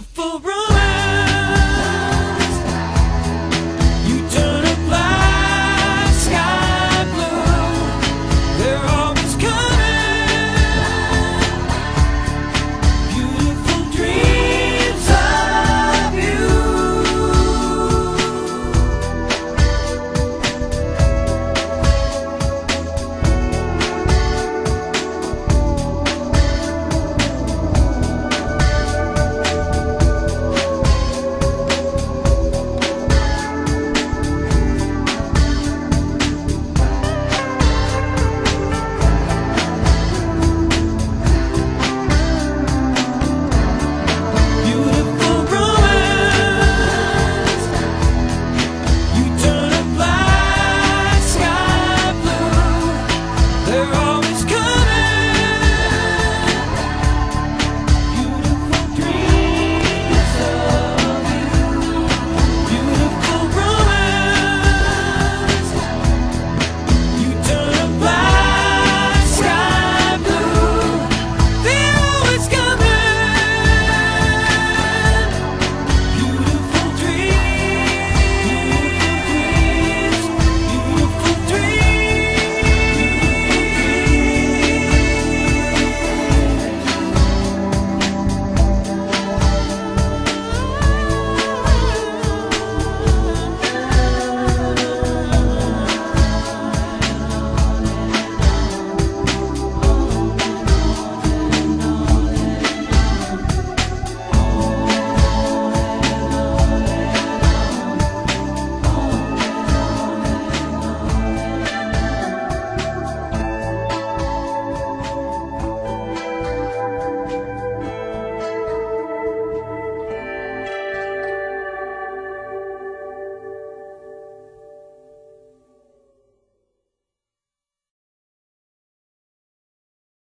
for us.